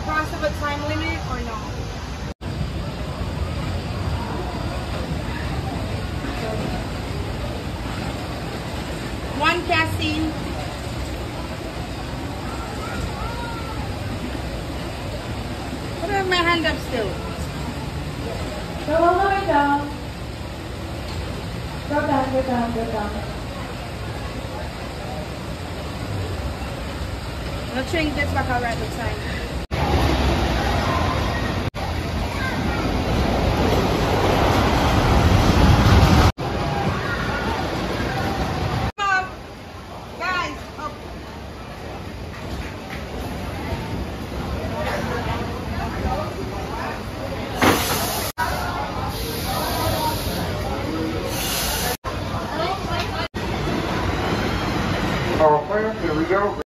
possible time limit or no? One casting. Put my hand up still. Go all the way down. Go down, go down, go down. I'll change this back around the time. Up. Guys, up. Oh, here we go.